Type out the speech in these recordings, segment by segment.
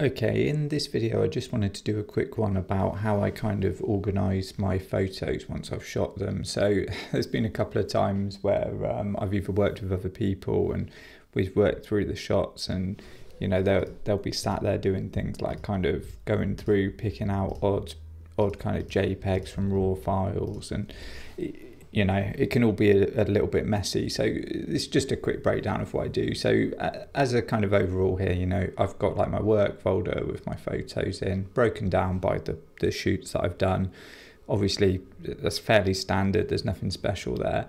Okay, in this video I just wanted to do a quick one about how I kind of organise my photos once I've shot them. So there's been a couple of times where um, I've either worked with other people and we've worked through the shots and you know they'll, they'll be sat there doing things like kind of going through picking out odd odd kind of JPEGs from raw files and you know, it can all be a, a, little bit messy. So it's just a quick breakdown of what I do. So as a kind of overall here, you know, I've got like my work folder with my photos in, broken down by the, the shoots that I've done. Obviously, that's fairly standard. There's nothing special there.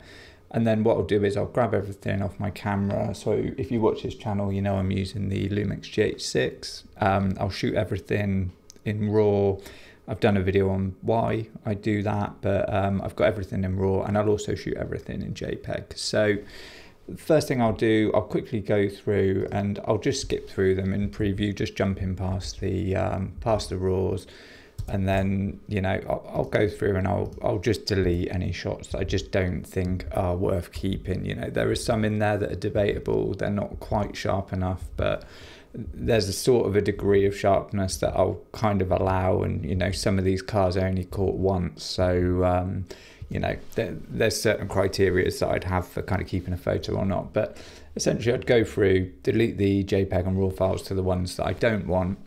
And then what I'll do is I'll grab everything off my camera. So if you watch this channel, you know I'm using the Lumix GH6. Um, I'll shoot everything in RAW I've done a video on why I do that, but um, I've got everything in RAW and I'll also shoot everything in JPEG. So first thing I'll do, I'll quickly go through and I'll just skip through them in preview, just jumping past the um, past the RAWs, and then you know I'll, I'll, go through and I'll I'll just delete any shots that I just don't think are worth keeping. You know there are some in there that are debatable, they're not quite sharp enough, but there's a sort of a degree of sharpness that I'll kind of allow, and you know some of these cars I only caught once, so um, you know there, there's certain criteria that I'd have for kind of keeping a photo or not. But essentially, I'd go through, delete the JPEG and RAW files to the ones that I don't want,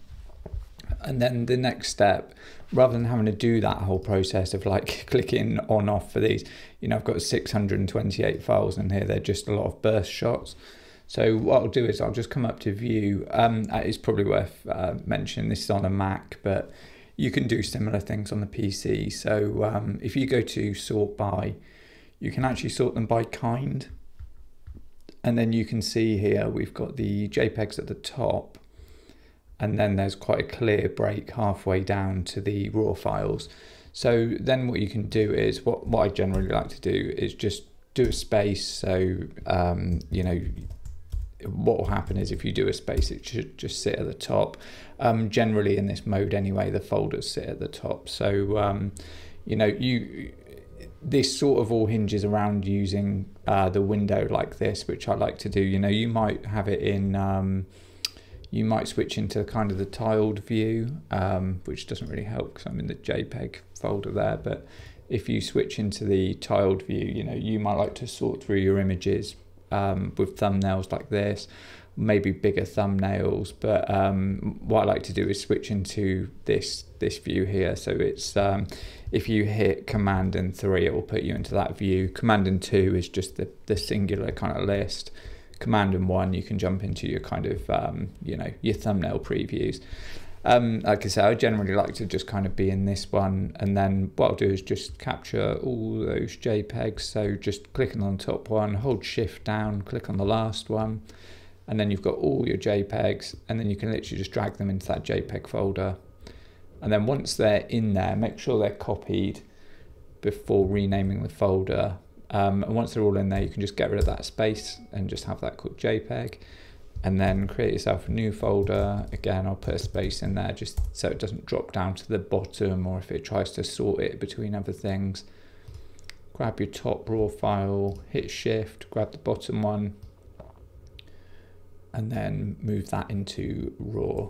and then the next step, rather than having to do that whole process of like clicking on off for these, you know I've got 628 files in here. They're just a lot of burst shots. So what I'll do is I'll just come up to view. Um, it's probably worth uh, mentioning this is on a Mac, but you can do similar things on the PC. So um, if you go to sort by, you can actually sort them by kind. And then you can see here we've got the JPEGs at the top and then there's quite a clear break halfway down to the raw files. So then what you can do is, what, what I generally like to do is just do a space. So, um, you know, what will happen is if you do a space, it should just sit at the top. Um, generally in this mode anyway, the folders sit at the top. So, um, you know, you this sort of all hinges around using uh, the window like this, which I like to do. You know, you might have it in, um, you might switch into kind of the tiled view, um, which doesn't really help because I'm in the JPEG folder there. But if you switch into the tiled view, you know, you might like to sort through your images um, with thumbnails like this, maybe bigger thumbnails. But um, what I like to do is switch into this this view here. So it's um, if you hit Command and three, it will put you into that view. Command and two is just the the singular kind of list. Command and one, you can jump into your kind of um, you know your thumbnail previews. Um, like I said, I generally like to just kind of be in this one, and then what I'll do is just capture all those JPEGs. So just clicking on the top one, hold Shift down, click on the last one, and then you've got all your JPEGs, and then you can literally just drag them into that JPEG folder. And then once they're in there, make sure they're copied before renaming the folder. Um, and once they're all in there, you can just get rid of that space and just have that called JPEG and then create yourself a new folder. Again, I'll put a space in there just so it doesn't drop down to the bottom or if it tries to sort it between other things. Grab your top raw file, hit shift, grab the bottom one, and then move that into raw.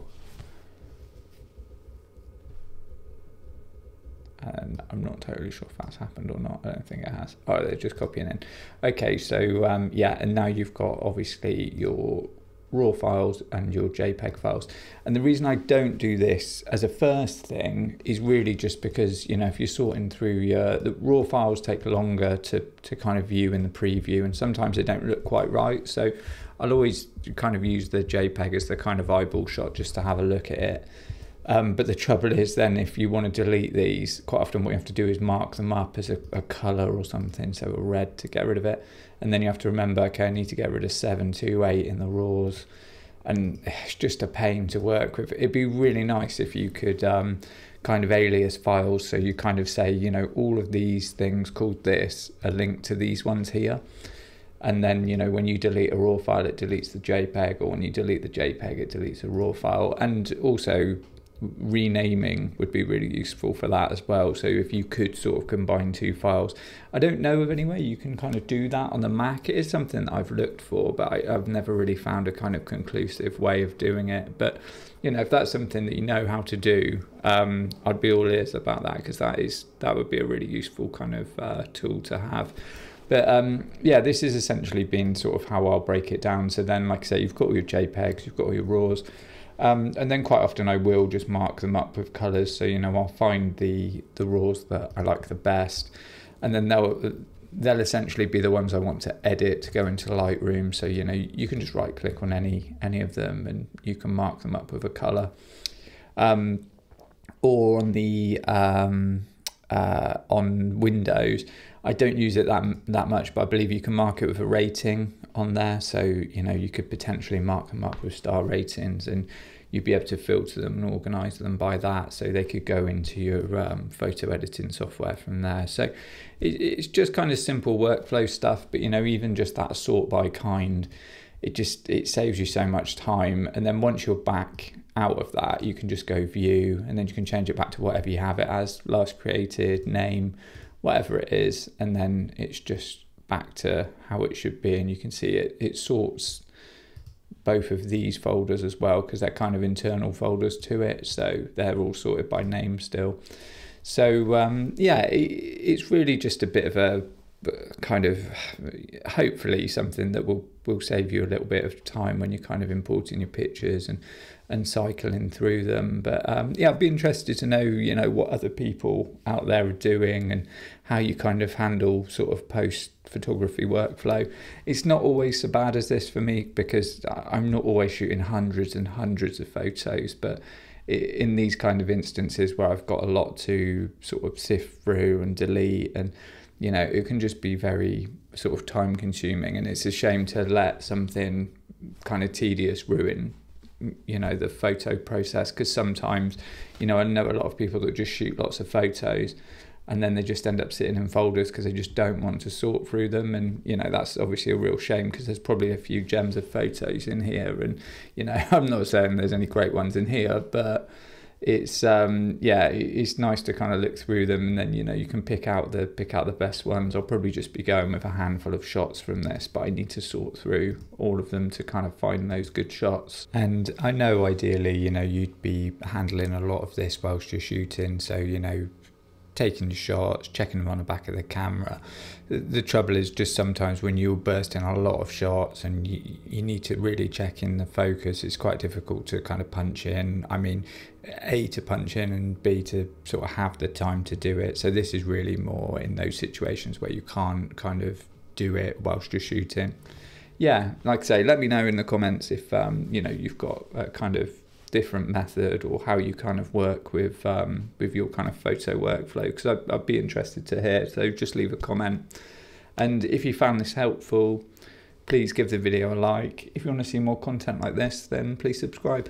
and I'm not totally sure if that's happened or not. I don't think it has. Oh, they're just copying in. Okay, so um, yeah, and now you've got obviously your RAW files and your JPEG files. And the reason I don't do this as a first thing is really just because, you know, if you're sorting through your, the RAW files take longer to, to kind of view in the preview and sometimes they don't look quite right. So I'll always kind of use the JPEG as the kind of eyeball shot just to have a look at it. Um, but the trouble is then if you want to delete these, quite often what you have to do is mark them up as a, a colour or something, so a red to get rid of it. And then you have to remember, okay, I need to get rid of 728 in the raws. And it's just a pain to work with. It'd be really nice if you could um, kind of alias files. So you kind of say, you know, all of these things called this are linked to these ones here and then you know when you delete a raw file it deletes the jpeg or when you delete the jpeg it deletes a raw file and also renaming would be really useful for that as well. So if you could sort of combine two files, I don't know of any way you can kind of do that on the Mac. It is something that I've looked for, but I, have never really found a kind of conclusive way of doing it. But you know, if that's something that you know how to do, um, I'd be all ears about that because that is that would be a really useful kind of uh, tool to have. But um, yeah, this is essentially been sort of how I'll break it down. So then, like I say, you've got all your JPEGs, you've got all your RAWs. Um, and then quite often I will just mark them up with colours. So you know I'll find the the raws that I like the best, and then they'll they'll essentially be the ones I want to edit to go into Lightroom. So you know you can just right click on any any of them and you can mark them up with a colour. Um, or on the um, uh, on Windows, I don't use it that that much, but I believe you can mark it with a rating on there. So you know you could potentially mark them up with star ratings, and you'd be able to filter them and organize them by that, so they could go into your um, photo editing software from there. So it, it's just kind of simple workflow stuff, but you know even just that sort by kind, it just it saves you so much time. And then once you're back out of that, you can just go view, and then you can change it back to whatever you have it as, last created, name whatever it is, and then it's just back to how it should be. And you can see it, it sorts both of these folders as well because they're kind of internal folders to it. So they're all sorted by name still. So um, yeah, it, it's really just a bit of a kind of hopefully something that will will save you a little bit of time when you're kind of importing your pictures and and cycling through them. But um, yeah, I'd be interested to know, you know, what other people out there are doing and how you kind of handle sort of post photography workflow. It's not always so bad as this for me because I'm not always shooting hundreds and hundreds of photos, but in these kind of instances where I've got a lot to sort of sift through and delete and you know it can just be very sort of time consuming and it's a shame to let something kind of tedious ruin you know the photo process because sometimes you know I know a lot of people that just shoot lots of photos and then they just end up sitting in folders because they just don't want to sort through them and you know that's obviously a real shame because there's probably a few gems of photos in here and you know I'm not saying there's any great ones in here but it's um, yeah, it's nice to kind of look through them, and then you know you can pick out the pick out the best ones. I'll probably just be going with a handful of shots from this, but I need to sort through all of them to kind of find those good shots. And I know ideally, you know, you'd be handling a lot of this whilst you're shooting, so you know taking shots, checking them on the back of the camera. The, trouble is just sometimes when you're bursting a lot of shots and you, you need to really check in the focus, it's quite difficult to kind of punch in. I mean, A, to punch in and B, to sort of have the time to do it. So this is really more in those situations where you can't kind of do it whilst you're shooting. Yeah, like I say, let me know in the comments if um, you know you've got kind of different method or how you kind of work with um, with your kind of photo workflow because I'd, I'd be interested to hear so just leave a comment. And if you found this helpful please give the video a like. If you want to see more content like this then please subscribe